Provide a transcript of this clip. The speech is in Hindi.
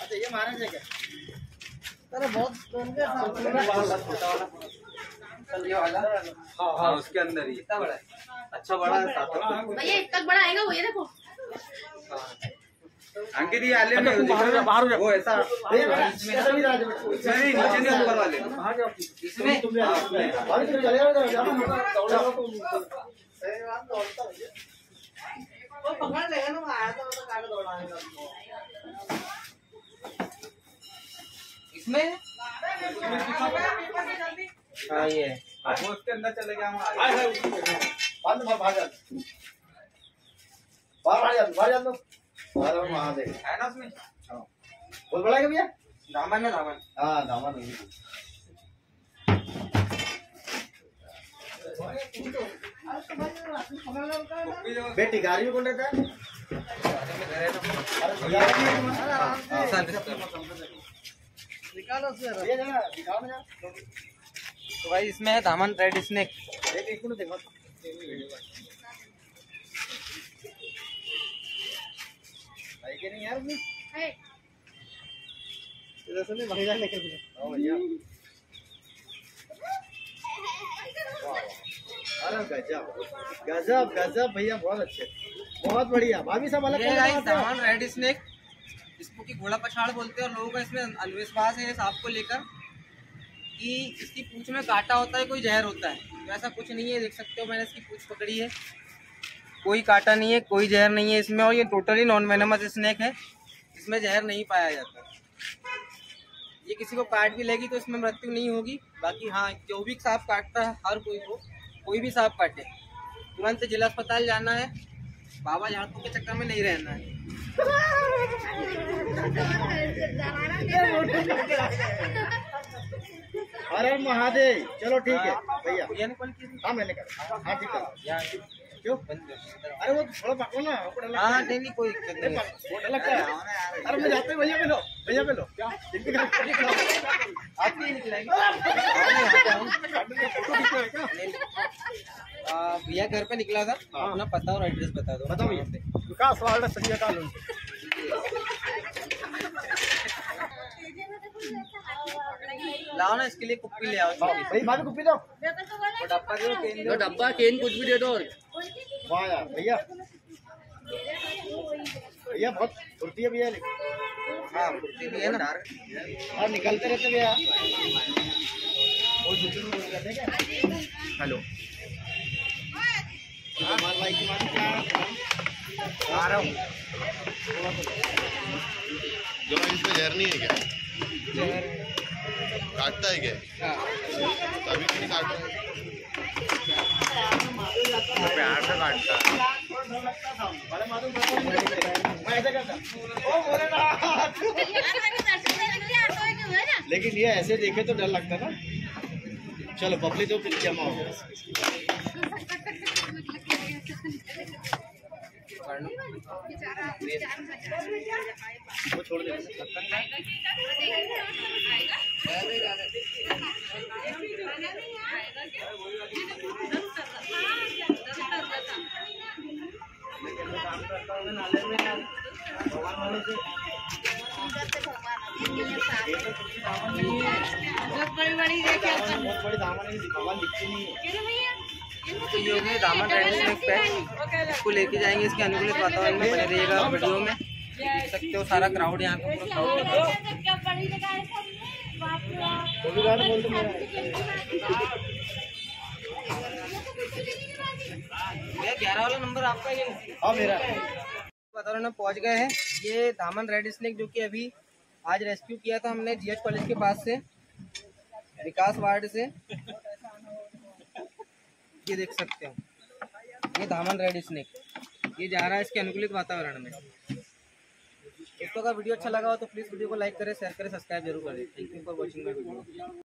अच्छा ये महाराज है क्या अरे बहुत हाँ हाँ उसके अंदर ही इतना बड़ा है अच्छा बड़ा है भैया इतना बड़ा आएगा वो ये देखो अंकित ये आले में बाहर वो ऐसा ऐसा भी राज में नहीं नीचे नहीं ऊपर वाले। इसमें चले जाओ जाओ दौड़ा वो पकड़ लेगा ना आया तो मतलब काट दौड़ाएगा इसमें हाँ ये वो उसके अंदर चले गया हम आगे। बाहर बाहर बाहर जा बाहर बाहर जा बाहर जा दो बाहर महादेव है ना उसमें बोल बड़ा भैया दामन है दामन हाँ दामन नहीं टोपी जो- बेटी गाड़ी में कौन रहता है। तो भाई इसमें है दामन रेड स्नेक। एक एक मिनट देखो भाई के नहीं यार अपनी है। इधर से नहीं भाई जाने के लिए हाँ भैया अरे गजब गजब गजब भैया बहुत अच्छे बहुत बढ़िया। भाभी सब अलग रेड स्नेक इसको की घोड़ा पछाड़ बोलते हैं और लोगों का इसमें अंधविश्वास है सांप को लेकर कि इसकी पूछ में कांटा होता है कोई जहर होता है। तो ऐसा कुछ नहीं है देख सकते हो मैंने इसकी पूंछ पकड़ी है। कोई कांटा नहीं है कोई जहर नहीं है इसमें और ये टोटली नॉन वेनमस स्नेक है इसमें जहर नहीं पाया जाता। ये किसी को काट भी लेगी तो इसमें मृत्यु नहीं होगी। बाकी हाँ जो भी सांप काटता है हर कोई को कोई भी सांप काटे तुरंत जिला अस्पताल जाना है। बाबा झाड़ू के चक्कर में नहीं रहना है। अरे महादेव चलो ठीक है भैया। कौन हाँ मैंने कहा। हाँ ठीक है। क्यों? अरे वो थोड़ा पकड़ो ना हाँ नहीं नहीं कोई लगता है। अरे मैं जाते भैया पे लो भैया पे लो। क्या। आपकी ही निकलाएगी फ़ोटो खींचना है क्या नहीं, नहीं। आ, भैया घर पे निकला था? अपना पता और एड्रेस बता दो। बताओ भैया। विकास वार्ड संजय कानून लाओ ना इसके लिए कुप्पी ले आओ। भाई भाभी कुप्पी दो। डब्बा दो केन दो। डब्बा केन कुछ भी दे दो वाह यार भैया। भैया बहुत फुर्ती है भैया। हाँ कुप्पी भी है ना। और निकलते रहते भैया। वो झुकी में बोल रहे थे क्या हेलो हमारे भाई की बात क्या जो इसमें जहर नहीं है क्या काटता है क्या नहीं काट रहा है? प्यार से काटता लेकिन ये ऐसे देखे तो डर लगता ना चलो, पब्लिक तो फिर जमा हो वो छोड़ दे बहुत बड़ी दामन है भगवान दिखती नहीं है। तो ये होगी दामन रेड पैक इसको लेके जाएँगे इसके अनुकूलित वातावरण में बने रहिएगा वीडियो में। देख सकते हो सारा क्राउड यहाँ पे ग्यारह वाला नंबर आपका ये हाँ मेरा। वातावरण में पहुँच गए हैं। ये दामन रेड स्नेक जो कि अभी आज रेस्क्यू किया था हमने जीएच कॉलेज के पास से विकास वार्ड से। ये देख सकते हो। ये धामन रेड स्नेक। ये जा रहा है इसके अनुकूलित वातावरण में। दोस्तों अगर वीडियो अच्छा लगा हो तो प्लीज़ वीडियो को लाइक करें शेयर करें सब्सक्राइब ज़रूर करें thank you for watching my video